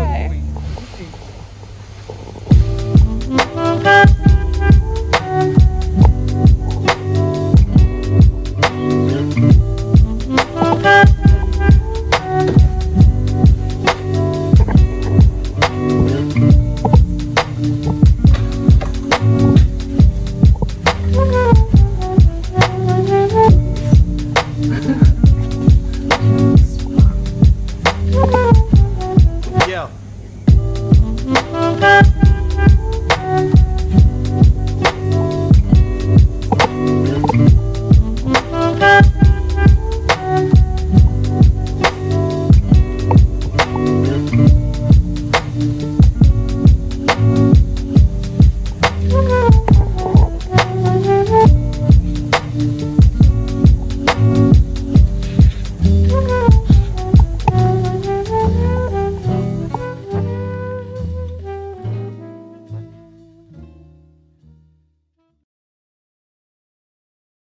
Okay.